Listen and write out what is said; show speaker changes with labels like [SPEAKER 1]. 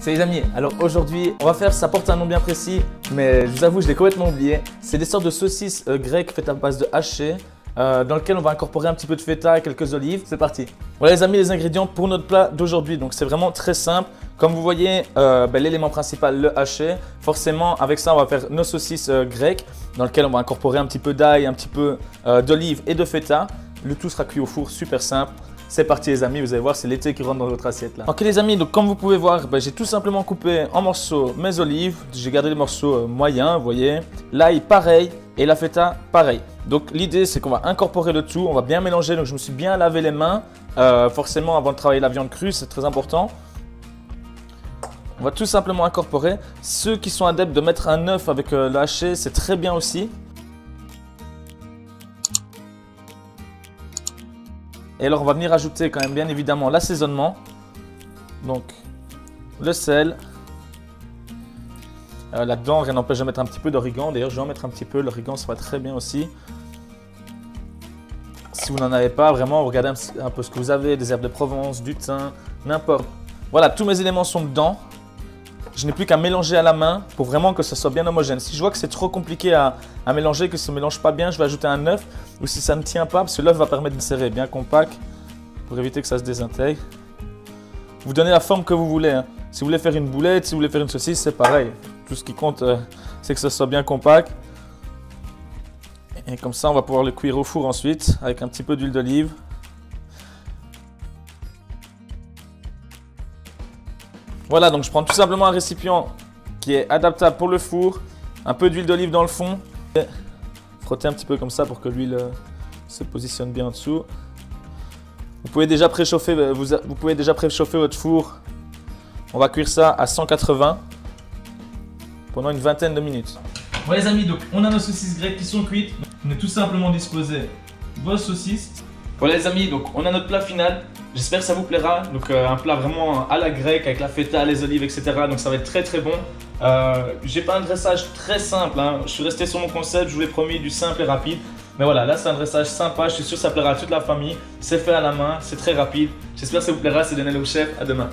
[SPEAKER 1] Salut les amis, alors aujourd'hui on va faire, ça porte un nom bien précis, mais je vous avoue je l'ai complètement oublié. C'est des sortes de saucisses euh, grecques faites à base de haché, euh, dans lequel on va incorporer un petit peu de feta et quelques olives. C'est parti. Voilà les amis les ingrédients pour notre plat d'aujourd'hui. Donc c'est vraiment très simple. Comme vous voyez, euh, ben, l'élément principal, le haché. Forcément avec ça on va faire nos saucisses grecques, dans lequel on va incorporer un petit peu d'ail, un petit peu d'olive et de feta. Le tout sera cuit au four, super simple. C'est parti les amis, vous allez voir, c'est l'été qui rentre dans votre assiette là. Ok les amis, donc comme vous pouvez voir, ben, j'ai tout simplement coupé en morceaux mes olives. J'ai gardé les morceaux euh, moyens, vous voyez. L'ail pareil et la feta pareil. Donc l'idée c'est qu'on va incorporer le tout, on va bien mélanger. Donc je me suis bien lavé les mains, euh, forcément avant de travailler la viande crue, c'est très important. On va tout simplement incorporer. Ceux qui sont adeptes de mettre un œuf avec euh, le haché, c'est très bien aussi. Et alors on va venir ajouter quand même bien évidemment l'assaisonnement. Donc le sel. Euh, là-dedans, rien n'empêche de mettre un petit peu d'origan. D'ailleurs, je vais en mettre un petit peu. L'origan, ça va très bien aussi. Si vous n'en avez pas, vraiment, regardez un, peu ce que vous avez. Des herbes de Provence, du thym, n'importe. Voilà, tous mes éléments sont dedans. Je n'ai plus qu'à mélanger à la main pour vraiment que ça soit bien homogène. Si je vois que c'est trop compliqué à, mélanger, que ça ne mélange pas bien, je vais ajouter un œuf. Ou si ça ne tient pas, parce que l'œuf va permettre de serrer bien compact pour éviter que ça se désintègre. Vous donnez la forme que vous voulez. Hein. Si vous voulez faire une boulette, si vous voulez faire une saucisse, c'est pareil. Tout ce qui compte, euh, c'est que ça soit bien compact. Et comme ça, on va pouvoir le cuire au four ensuite avec un petit peu d'huile d'olive. Voilà, donc je prends tout simplement un récipient qui est adaptable pour le four, un peu d'huile d'olive dans le fond, et frotter un petit peu comme ça pour que l'huile euh, se positionne bien en dessous. Vous pouvez déjà préchauffer, euh, vous, vous pouvez déjà préchauffer votre four. On va cuire ça à 180 pendant une vingtaine de minutes. Voilà les amis, donc on a nos saucisses grecques qui sont cuites. On est tout simplement disposé vos saucisses. Voilà les amis, donc on a notre plat final. J'espère que ça vous plaira. Donc euh, un plat vraiment à la grecque avec la feta, les olives, etc. Donc ça va être très très bon. Euh, J'ai pas un dressage très simple. Hein. Je suis resté sur mon concept. Je vous l'ai promis du simple et rapide. Mais voilà, là c'est un dressage sympa. Je suis sûr que ça plaira à toute la famille. C'est fait à la main, c'est très rapide. J'espère que ça vous plaira. C'est Daniel au chef. À demain.